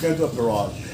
go to a garage.